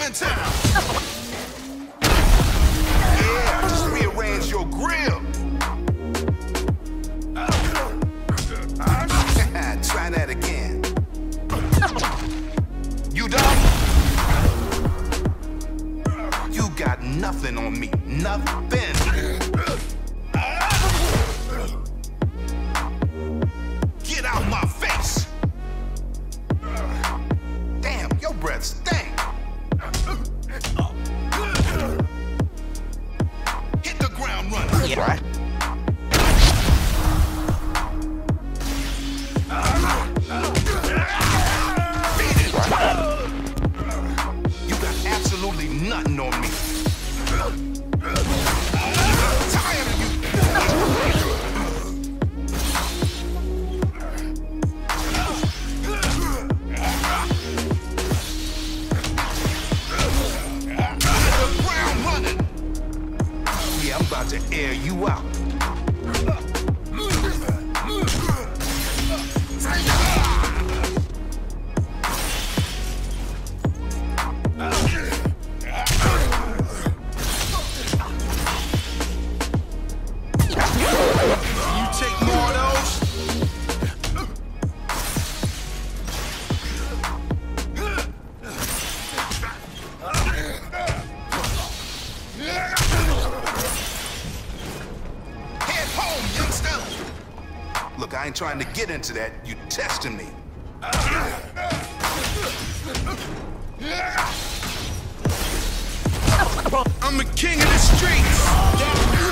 Leaving town. nothing on me. Nothing. Get out my face. Damn, your breath stank. Hit the ground running. Right. To air you out. I ain't trying to get into that. You testing me. I'm the king of the streets.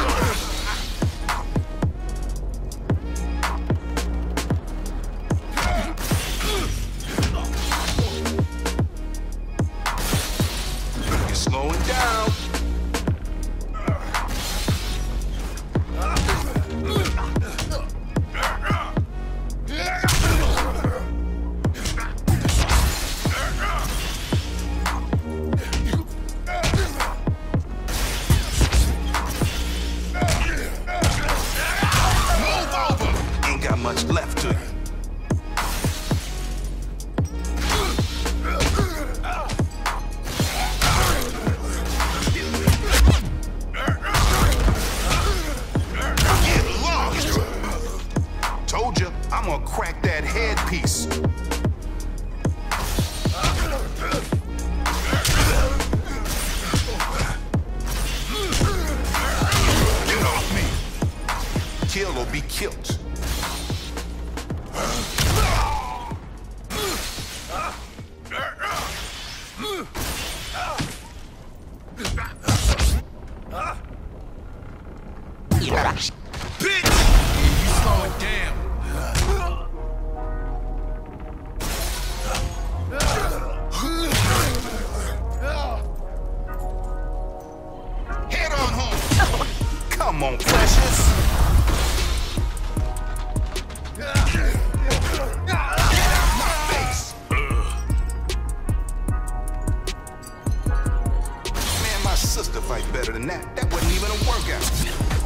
Much left to you. I'm going to crack that headpiece. Get lost. Told you, Right. Bitch! You slow it down. Head on home. Come on, precious. Get out my face. Man, my sister fight better than that. That wasn't even a workout.